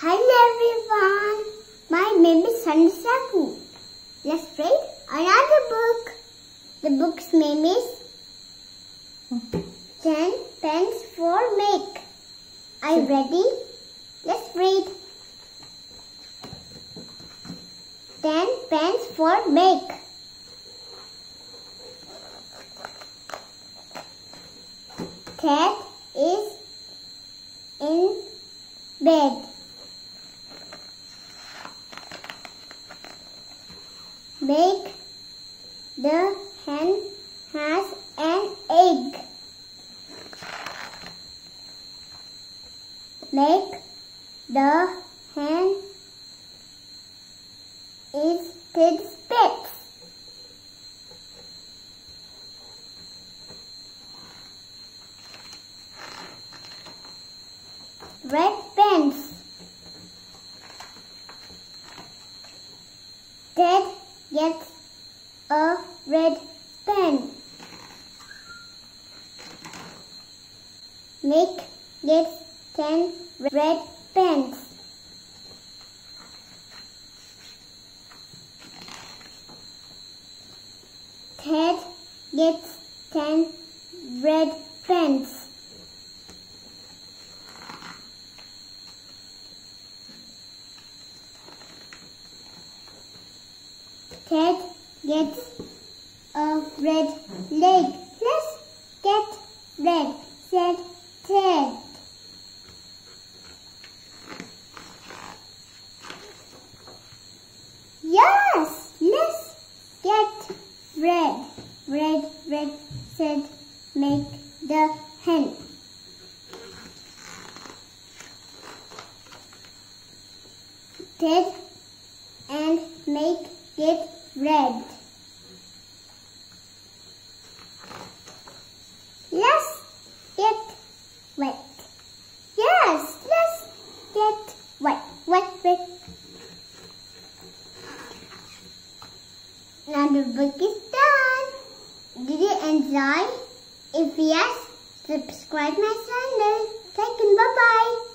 Hello everyone. My name is Sansaku. Let's read another book. The book's name is Ten Pens for Meg. Are you ready? Let's read. Ten pens for Meg. Ted is in bed. Meg the hen has an egg. Meg the hen is Ted's pet. Red pens. Ted gets a red pen. Meg gets ten red pens. Ted gets ten red pens. Ted gets a red leg. Let's get red, said Ted. Yes, let's get red. Red, red, said Meg the hen. Ted and Meg it red. Let's get wet. Yes, let's get wet, wet, wet. Now the book is done. Did you enjoy? If yes, subscribe my channel. Second, bye bye.